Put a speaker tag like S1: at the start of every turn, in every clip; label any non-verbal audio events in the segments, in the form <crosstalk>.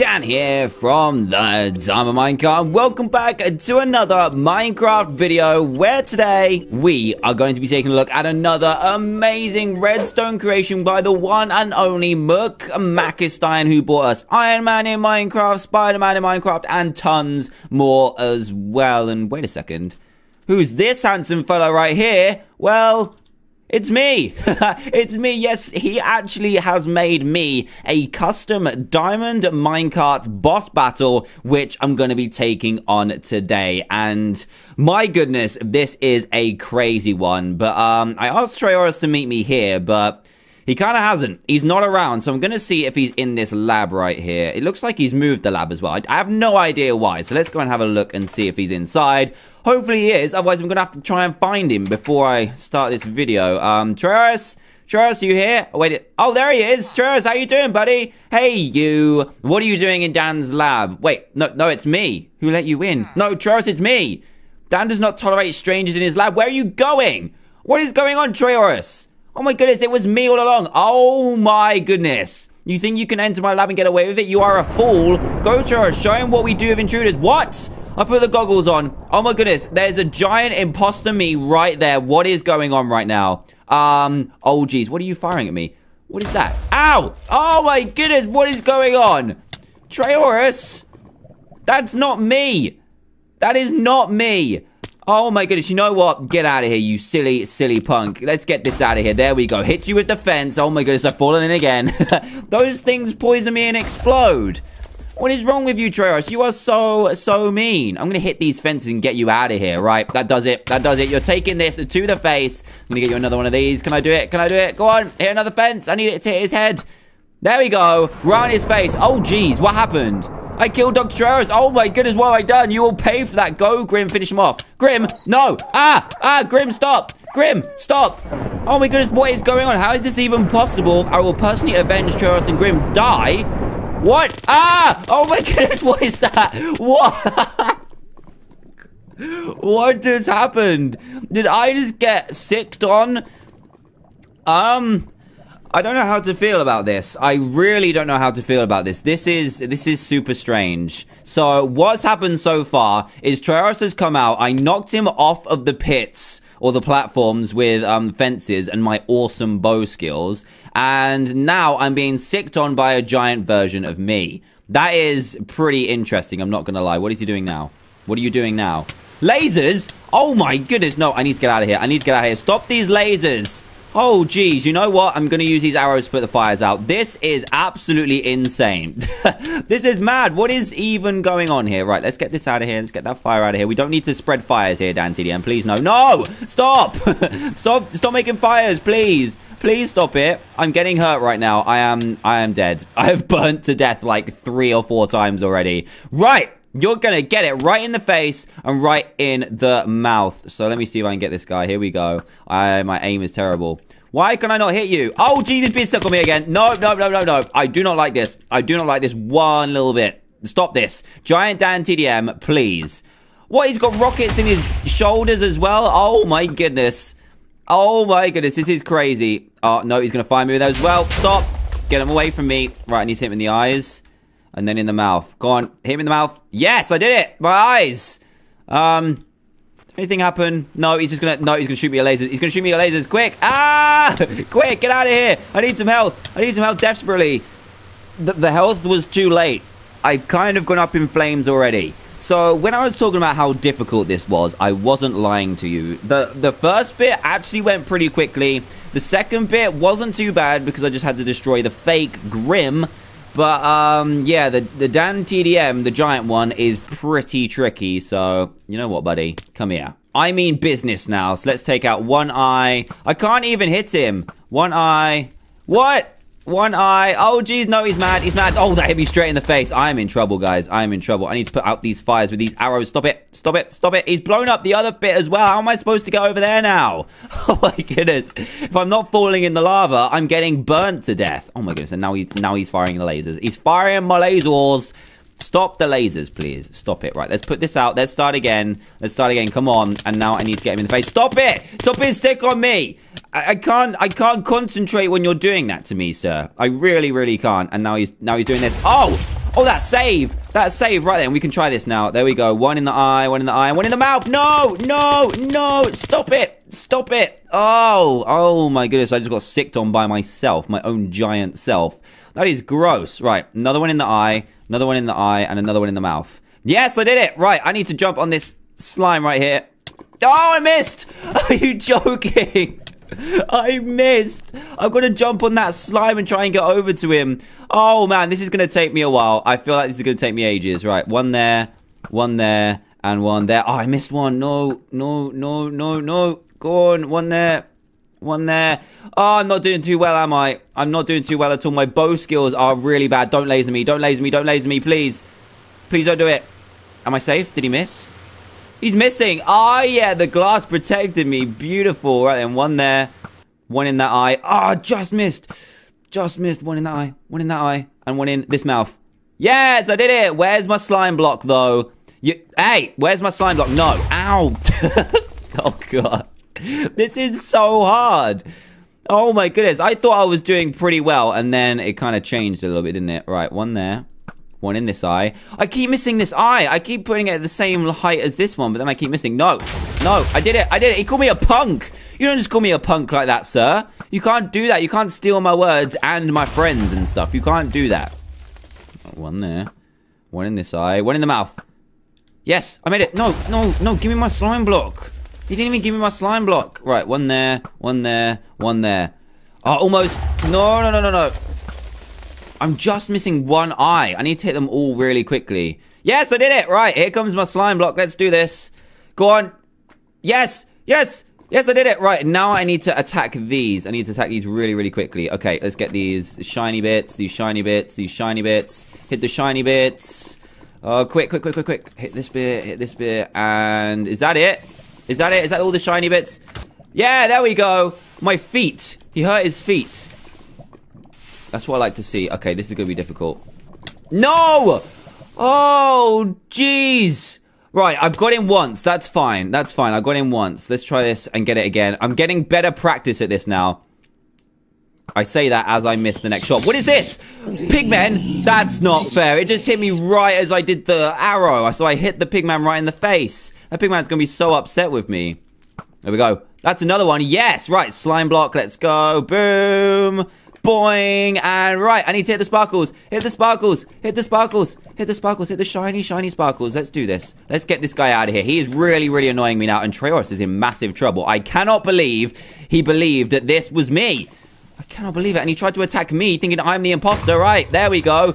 S1: Dan here from the Diamond Minecart. Welcome back to another Minecraft video where today we are going to be taking a look at another amazing redstone creation by the one and only Mook Makistine who brought us Iron Man in Minecraft, Spider-Man in Minecraft, and tons more as well. And wait a second. Who's this handsome fellow right here? Well, it's me! <laughs> it's me, yes, he actually has made me a custom diamond minecart boss battle, which I'm going to be taking on today. And my goodness, this is a crazy one. But um, I asked Trayaurus to meet me here, but he kind of hasn't. He's not around, so I'm going to see if he's in this lab right here. It looks like he's moved the lab as well. I, I have no idea why, so let's go and have a look and see if he's inside. Hopefully he is, otherwise I'm going to have to try and find him before I start this video. Um, Trayaurus? Trayaurus, you here? Oh, wait. Oh, there he is. Trayaurus, how you doing, buddy? Hey, you. What are you doing in Dan's lab? Wait, no, no, it's me. Who let you in? No, Trayaurus, it's me. Dan does not tolerate strangers in his lab. Where are you going? What is going on, Trayaurus? Oh my goodness, it was me all along. Oh my goodness. You think you can enter my lab and get away with it? You are a fool. Go to her. Show him what we do with intruders. What? I put the goggles on. Oh my goodness. There's a giant imposter me right there. What is going on right now? Um, oh geez. What are you firing at me? What is that? Ow! Oh my goodness. What is going on? Trayaurus? That's not me. That is not me. Oh my goodness, you know what? Get out of here, you silly, silly punk. Let's get this out of here. There we go. Hit you with the fence. Oh my goodness, I've fallen in again. <laughs> Those things poison me and explode. What is wrong with you, Trayaurus? You are so, so mean. I'm going to hit these fences and get you out of here, right? That does it. That does it. You're taking this to the face. I'm going to get you another one of these. Can I do it? Can I do it? Go on. Hit another fence. I need it to hit his head. There we go. Right on his face. Oh, geez. What happened? I killed Dr. Trayaurus. Oh my goodness, what have I done? You will pay for that. Go, Grim, finish him off. Grim, no. Ah, ah, Grim, stop. Grim, stop. Oh my goodness, what is going on? How is this even possible? I will personally avenge Trayaurus and Grim die. What? Ah! Oh my <laughs> goodness, what is that? What? <laughs> what just happened? Did I just get sicked on? Um... I don't know how to feel about this. I really don't know how to feel about this. This is this is super strange. So what's happened so far is Trayaurus has come out. I knocked him off of the pits or the platforms with um, fences and my awesome bow skills. And now I'm being sicked on by a giant version of me. That is pretty interesting. I'm not going to lie. What is he doing now? What are you doing now? Lasers? Oh my goodness. No, I need to get out of here. I need to get out of here. Stop these lasers. Oh, geez, you know what? I'm going to use these arrows to put the fires out. This is absolutely insane. <laughs> this is mad. What is even going on here? Right, let's get this out of here. Let's get that fire out of here. We don't need to spread fires here, Dan TDM. Please, no. No! Stop! <laughs> stop! Stop making fires, please. Please stop it. I'm getting hurt right now. I am I am dead. <laughs> I have burnt to death like three or four times already. Right. You're going to get it right in the face and right in the mouth. So let me see if I can get this guy. Here we go. I, my aim is terrible. Why can I not hit you? Oh, Jesus, being stuck on me again. No, no, no, no, no. I do not like this. I do not like this one little bit. Stop this. Giant Dan TDM, please. What, he's got rockets in his shoulders as well? Oh, my goodness. Oh, my goodness. This is crazy. Oh, no, he's going to find me with those well. Stop. Get him away from me. Right, I need to hit him in the eyes. And then in the mouth. Go on. Hit him in the mouth. Yes, I did it. My eyes. Um, anything happen? No, he's just gonna, no, he's gonna shoot me with lasers. He's gonna shoot me with lasers. Quick. Ah! <laughs> Quick, get out of here. I need some health. I need some health desperately. The, the health was too late. I've kind of gone up in flames already. So when I was talking about how difficult this was, I wasn't lying to you. The the first bit actually went pretty quickly. The second bit wasn't too bad because I just had to destroy the fake Grim but, um, yeah, the, the Dan TDM, the giant one, is pretty tricky. So, you know what, buddy? Come here. I mean business now. So let's take out one eye. I can't even hit him. One eye. What? One eye. Oh, geez. No, he's mad. He's mad. Oh, that hit me straight in the face. I'm in trouble, guys. I'm in trouble. I need to put out these fires with these arrows. Stop it. Stop it. Stop it. He's blown up the other bit as well. How am I supposed to get over there now? <laughs> Oh, my goodness. If I'm not falling in the lava, I'm getting burnt to death. Oh, my goodness. And now, he's now he's firing the lasers. He's firing my lasers. Stop the lasers, please. Stop it. Right, let's put this out. Let's start again. Let's start again. Come on. And now I need to get him in the face. Stop it! Stop being sick on me! I, I, can't I can't concentrate when you're doing that to me, sir. I really, really can't. And now he's now he's doing this. Oh! Oh, that save. That save right there. We can try this now. There we go. One in the eye, one in the eye, one in the mouth. No, no, no. Stop it. Stop it. Oh, oh my goodness. I just got sicked on by myself, my own giant self. That is gross. Right, another one in the eye, another one in the eye, and another one in the mouth. Yes, I did it. Right, I need to jump on this slime right here. Oh, I missed. <laughs> Are you joking? <laughs> I missed. Got to jump on that slime and try and get over to him. Oh, man, this is going to take me a while. I feel like this is going to take me ages. Right, one there, one there, and one there. Oh, I missed one. No, no, no, no, no. Go on, one there. One there. Oh, I'm not doing too well, am I? I'm not doing too well at all. My bow skills are really bad. Don't laser me. Don't laser me. Don't laser me, please. Please don't do it. Am I safe? Did he miss? He's missing. Oh, yeah, the glass protected me. Beautiful. Right then, one there. One in that eye. Oh, just missed. Just missed. One in that eye. One in that eye. And one in this mouth. Yes, I did it. Where's my slime block, though? You, hey, where's my slime block? No. Ow. <laughs> oh, God. <laughs> This is so hard. Oh, my goodness. I thought I was doing pretty well, and then it kind of changed a little bit, didn't it? Right, one there. One in this eye. I keep missing this eye. I keep putting it at the same height as this one, but then I keep missing. No. No. I did it. I did it. He called me a punk. You don't just call me a punk like that, sir. You can't do that. You can't steal my words and my friends and stuff. You can't do that. One there. One in this eye. One in the mouth. Yes, I made it. No, no, no. Give me my slime block. He didn't even give me my slime block. Right, one there, one there, one there. Oh, almost. No, no, no, no, no. I'm just missing one eye. I need to hit them all really quickly. Yes, I did it. Right, here comes my slime block. Let's do this. Go on. Yes, yes, yes, I did it. Right, now I need to attack these. I need to attack these really, really quickly. Okay, let's get these shiny bits, these shiny bits, these shiny bits. Hit the shiny bits. Oh, quick, quick, quick, quick, quick. Hit this bit, hit this bit, and is that it? Is that it? Is that all the shiny bits? Yeah, there we go. My feet. He hurt his feet. That's what I like to see. Okay, this is going to be difficult. No! Oh, jeez. Right, I've got him once. That's fine. That's fine. I got him once. Let's try this and get it again. I'm getting better practice at this now. I say that as I miss the next shot. What is this? Pigman? That's not fair. It just hit me right as I did the arrow. So I hit the pigman right in the face. That pigman's going to be so upset with me. There we go. That's another one. Yes, right. Slime block. Let's go. Boom. Boing! And right, I need to hit the sparkles. Hit the sparkles. Hit the sparkles. Hit the sparkles. Hit the shiny, shiny sparkles. Let's do this. Let's get this guy out of here. He is really, really annoying me now. And Trayaurus is in massive trouble. I cannot believe he believed that this was me. I cannot believe it. And he tried to attack me thinking I'm the imposter. Right, there we go.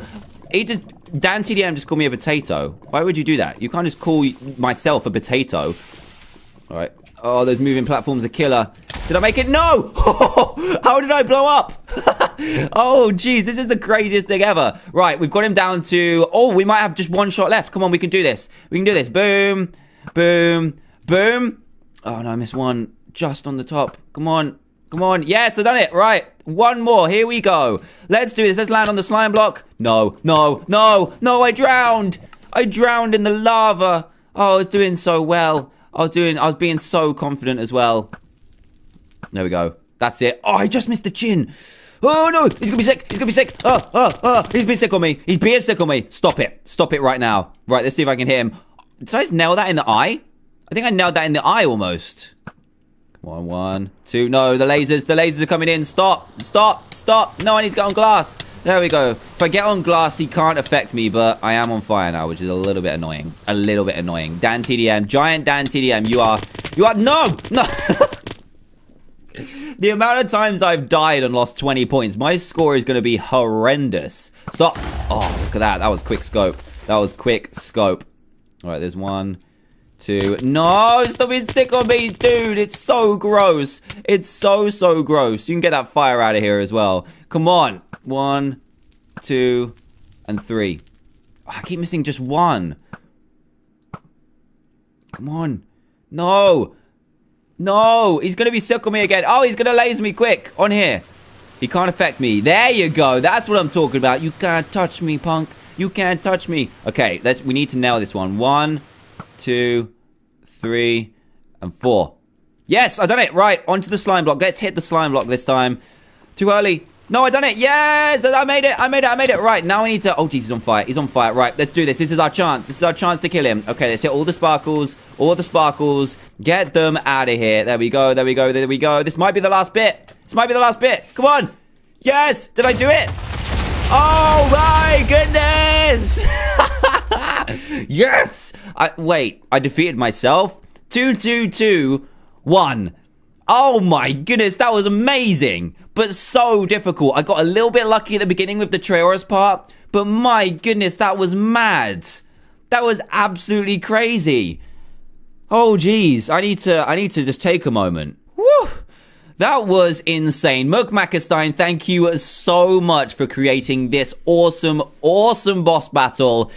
S1: He just... Dan TDM just called me a potato. Why would you do that? You can't just call myself a potato. All right. Oh, those moving platforms are killer. Did I make it? No! <laughs> How did I blow up? <laughs> oh, jeez, this is the craziest thing ever. Right, we've got him down to... Oh, we might have just one shot left. Come on, we can do this. We can do this. Boom, boom, boom. Oh, no, I missed one just on the top. Come on, come on. Yes, I've done it. Right, one more. Here we go. Let's do this. Let's land on the slime block. No, no, no, no, I drowned. I drowned in the lava. Oh, I was doing so well. I was doing, I was being so confident as well. There we go. That's it. Oh, I just missed the chin. Oh no, he's gonna be sick. He's gonna be sick. Oh, oh, oh, he's being sick on me. He's being sick on me. Stop it. Stop it right now. Right, let's see if I can hit him. Did I just nail that in the eye? I think I nailed that in the eye almost. Come on, one, two. No, the lasers. The lasers are coming in. Stop. Stop. Stop. No, I need to get on glass. There we go. If I get on glass, he can't affect me, but I am on fire now, which is a little bit annoying. A little bit annoying. Dan TDM. Giant Dan TDM. You are... You are... No! No! <laughs> the amount of times I've died and lost 20 points, my score is going to be horrendous. Stop. Oh, look at that. That was quick scope. That was quick scope. All right, there's one, two. No, stop being stick on me, dude. It's so gross. It's so, so gross. You can get that fire out of here as well. Come on. One, two, and three. I keep missing just one. Come on. No. No, he's going to be sick on me again. Oh, he's going to laser me quick on here. He can't affect me. There you go. That's what I'm talking about. You can't touch me, punk. You can't touch me. Okay, let's. we need to nail this one. One, two, three, and four. Yes, I done it. Right, onto the slime block. Let's hit the slime block this time. Too early. No, I done it. Yes, I made it. I made it. I made it. Right, now we need to... Oh, jeez, he's on fire. He's on fire. Right, let's do this. This is our chance. This is our chance to kill him. Okay, let's hit all the sparkles. All the sparkles. Get them out of here. There we go. There we go. There we go. This might be the last bit. This might be the last bit. Come on. Yes. Did I do it? Oh, my goodness. <laughs> <laughs> yes. I, wait, I defeated myself. Two, two, two, one. Oh my goodness, that was amazing, but so difficult. I got a little bit lucky at the beginning with the Trayaurus part, but my goodness, that was mad. That was absolutely crazy. Oh geez, I need to I need to just take a moment. Woo! That was insane. Mukmakestein, thank you so much for creating this awesome, awesome boss battle.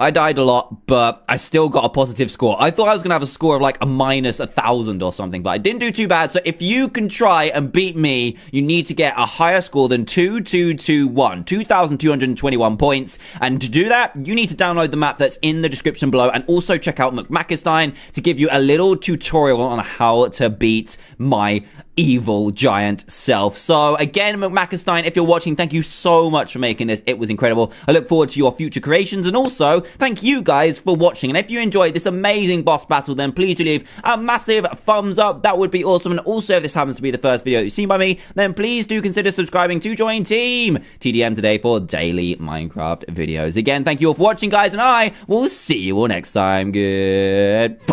S1: I died a lot, but I still got a positive score. I thought I was going to have a score of like a minus a thousand or something, but I didn't do too bad. So if you can try and beat me, you need to get a higher score than 2221, 2,221 points. And to do that, you need to download the map that's in the description below and also check out Mukmakestein to give you a little tutorial on how to beat my evil giant self. So again, Mukmakestein, if you're watching, thank you so much for making this. It was incredible. I look forward to your future creations and also thank you guys for watching. And if you enjoyed this amazing boss battle, then please do leave a massive thumbs up. That would be awesome. And also, if this happens to be the first video you've seen by me, then please do consider subscribing to join Team TDM today for daily Minecraft videos. Again, thank you all for watching, guys, and I will see you all next time. Goodbye.